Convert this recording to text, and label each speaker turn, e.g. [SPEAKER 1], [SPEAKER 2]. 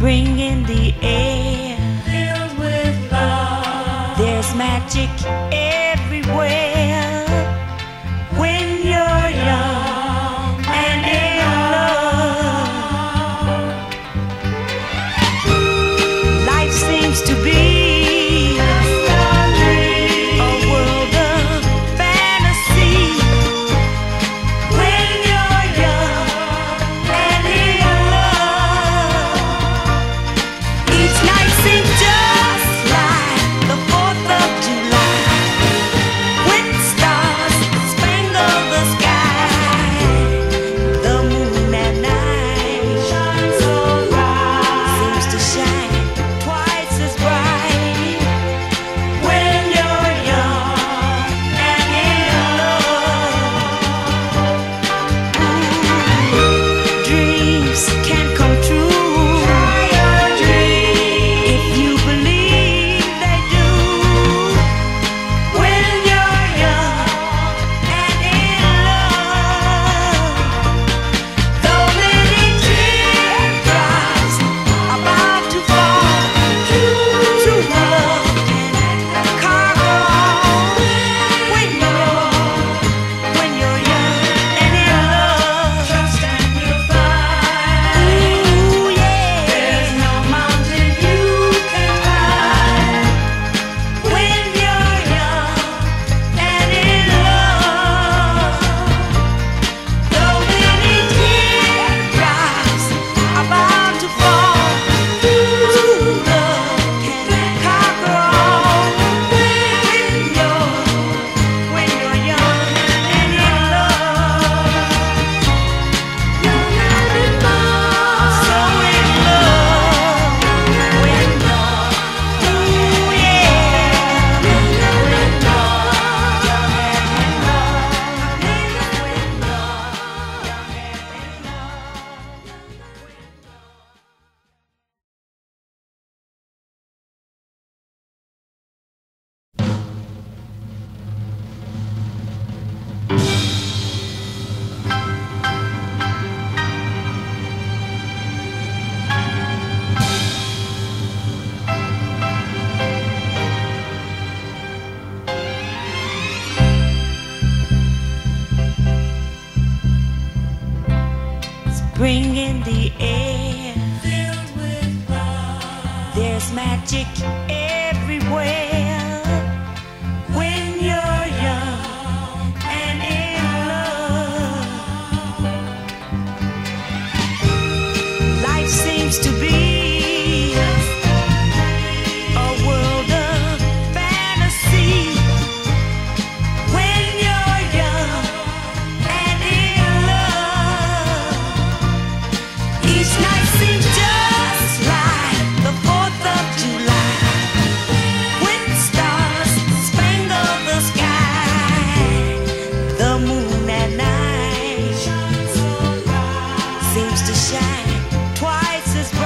[SPEAKER 1] bringing the air filled with love. There's magic everywhere. Bringing the air filled with love. There's magic everywhere. twice as much.